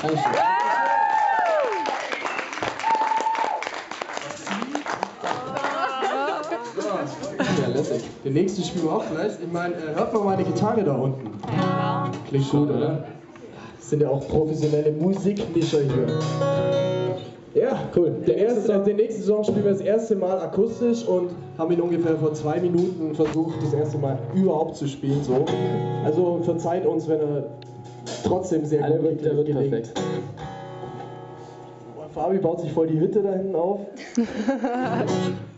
Dankeschön. Ja, lässig. Den nächsten spielen wir auch gleich. Ich meine, äh, hört mal meine Gitarre da unten. Klingt gut, oder? Das sind ja auch professionelle Musikmischer hier. Ja, cool. Den, ersten, äh, den nächsten Song spielen wir das erste Mal akustisch und haben ihn ungefähr vor zwei Minuten versucht, das erste Mal überhaupt zu spielen. So. Also verzeiht uns, wenn er trotzdem sehr Alle gut wird, der wird gelingt. perfekt. Fabi baut sich voll die Hütte da hinten auf.